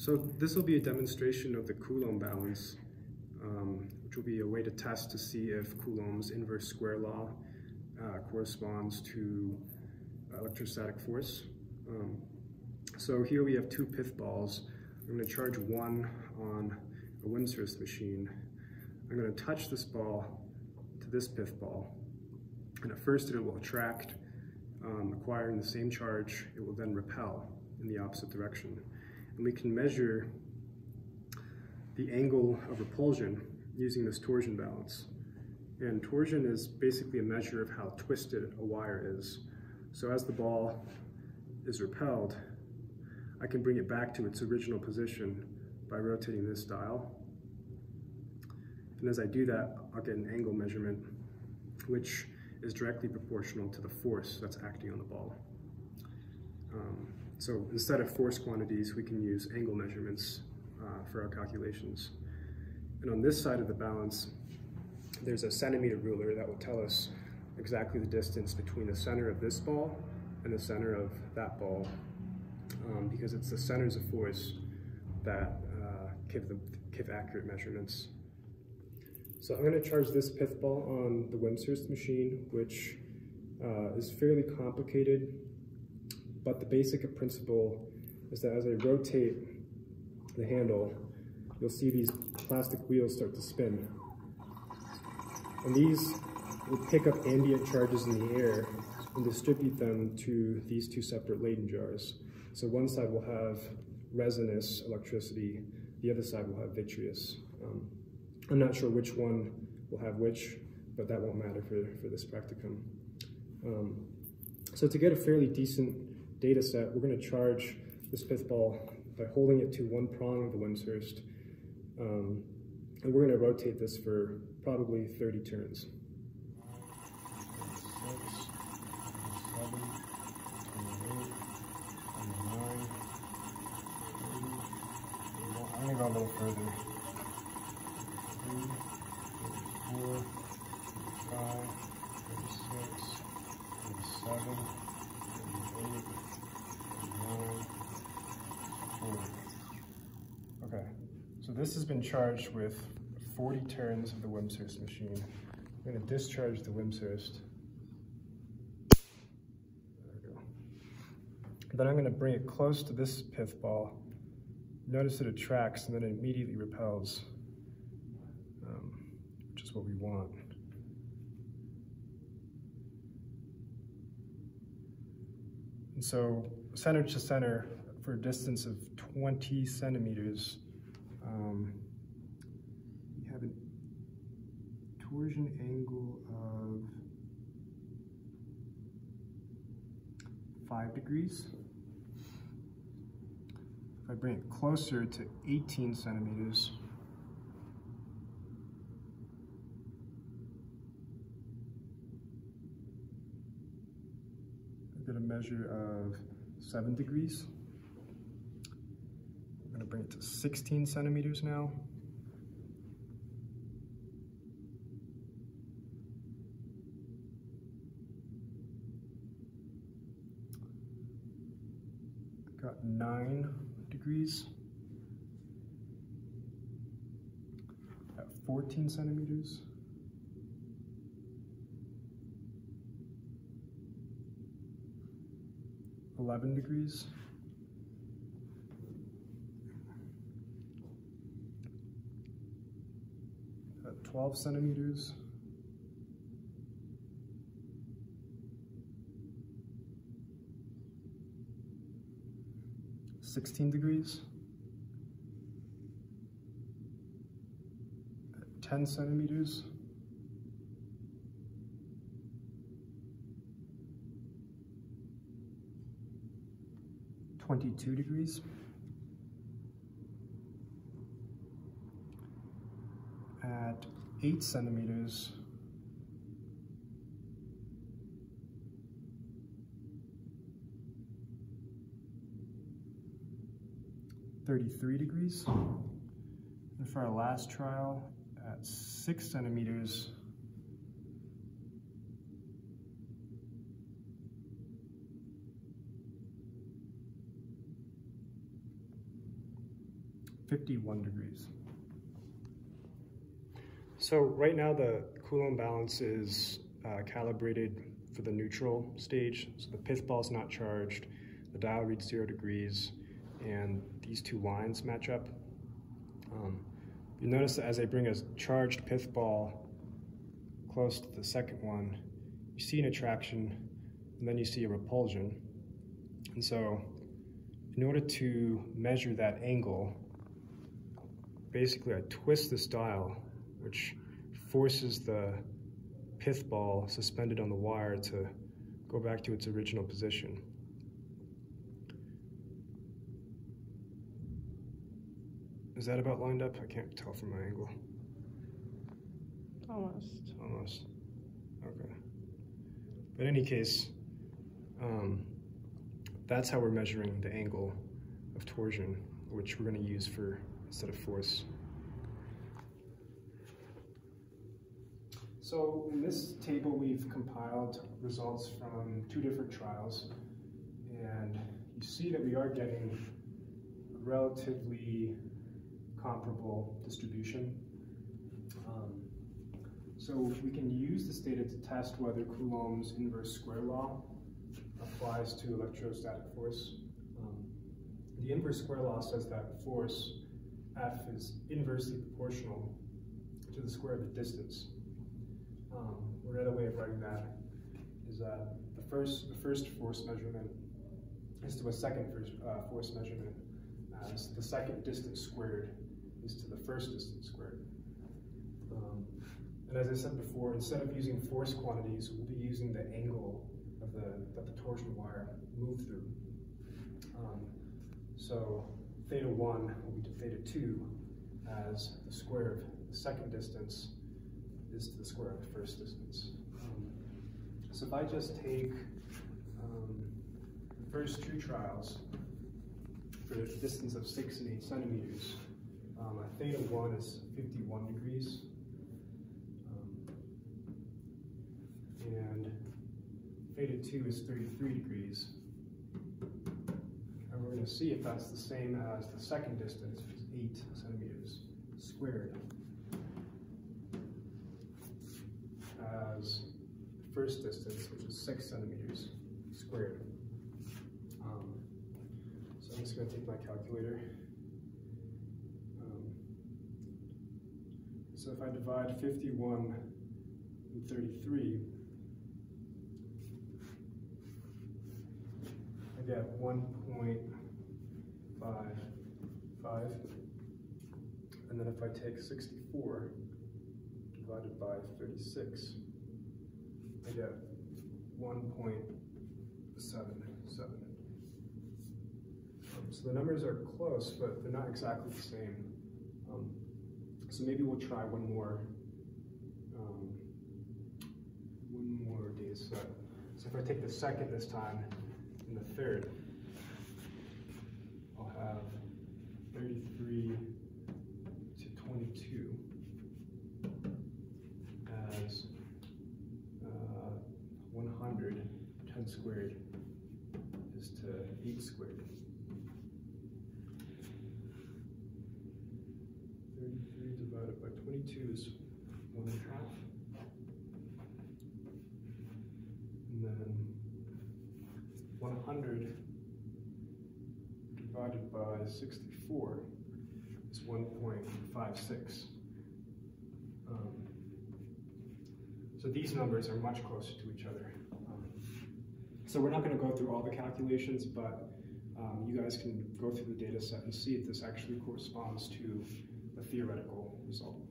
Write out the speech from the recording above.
So this will be a demonstration of the Coulomb balance, um, which will be a way to test to see if Coulomb's inverse square law uh, corresponds to electrostatic force. Um, so here we have two pith balls. I'm going to charge one on a Wimshurst machine. I'm going to touch this ball to this pith ball. And at first it will attract, um, acquiring the same charge. It will then repel in the opposite direction and we can measure the angle of repulsion using this torsion balance. And torsion is basically a measure of how twisted a wire is. So as the ball is repelled, I can bring it back to its original position by rotating this dial. And as I do that, I'll get an angle measurement, which is directly proportional to the force that's acting on the ball. Um, so instead of force quantities, we can use angle measurements uh, for our calculations. And on this side of the balance, there's a centimeter ruler that will tell us exactly the distance between the center of this ball and the center of that ball, um, because it's the centers of force that uh, give, the, give accurate measurements. So I'm going to charge this pith ball on the Wimshurst machine, which uh, is fairly complicated but the basic principle is that as I rotate the handle, you'll see these plastic wheels start to spin. And these will pick up ambient charges in the air and distribute them to these two separate Leyden jars. So one side will have resinous electricity, the other side will have vitreous. Um, I'm not sure which one will have which, but that won't matter for, for this practicum. Um, so to get a fairly decent data set, we're going to charge this pith ball by holding it to one prong of the Wimshurst. Um, and we're going to rotate this for probably 30 turns. I'm going to go a little further. Three, four, five, six, seven, eight, Okay, so this has been charged with 40 turns of the Wimshurst machine. I'm going to discharge the go. Then I'm going to bring it close to this pith ball. Notice it attracts and then it immediately repels, um, which is what we want. And so center to center, for a distance of 20 centimeters. Um, you have a torsion angle of five degrees. If I bring it closer to 18 centimeters, I get a measure of seven degrees bring it to 16 centimeters now. Got nine degrees at 14 centimeters. Eleven degrees. At 12 centimeters. Sixteen degrees. At ten centimeters. Twenty-two degrees. at eight centimeters. Thirty-three degrees. And for our last trial at six centimeters, 51 degrees. So right now the Coulomb balance is uh, calibrated for the neutral stage. So the pith ball is not charged, the dial reads zero degrees, and these two lines match up. Um, you notice that as I bring a charged pith ball close to the second one, you see an attraction, and then you see a repulsion. And so in order to measure that angle, basically I twist this dial, which forces the pith ball suspended on the wire to go back to its original position. Is that about lined up? I can't tell from my angle. Almost. Almost. Okay. But in any case, um, that's how we're measuring the angle of torsion, which we're going to use for instead of force. So in this table, we've compiled results from two different trials, and you see that we are getting relatively comparable distribution. Um, so we can use this data to test whether Coulomb's inverse square law applies to electrostatic force. Um, the inverse square law says that force F is inversely proportional to the square of the distance. Um, another way of writing that is that the first, the first force measurement is to a second first, uh, force measurement as the second distance squared is to the first distance squared. Um, and as I said before, instead of using force quantities, we'll be using the angle of the, that the torsion wire moved through. Um, so theta 1 will be to theta 2 as the square of the second distance is to the square of the first distance. Um, so if I just take um, the first two trials for a distance of 6 and 8 centimeters, um, theta 1 is 51 degrees. Um, and theta 2 is 33 degrees. And we're going to see if that's the same as the second distance, which is 8 centimeters squared. The first distance, which is 6 centimeters squared. Um, so I'm just going to take my calculator. So if I divide 51 and 33, I get 1.55. And then if I take 64 divided by 36, I get 1.77. Um, so the numbers are close, but they're not exactly the same. Um, so maybe we'll try one more, um, one more data set. So if I take the second this time and the third, I'll have 33 to 22 as uh, 100, 10 squared is to 8 squared. 33 divided by 22 is 1 and half. And then 100 divided by 64 is 1.56. Um, so these numbers are much closer to each other. So we're not going to go through all the calculations, but um, you guys can go through the data set and see if this actually corresponds to the theoretical result.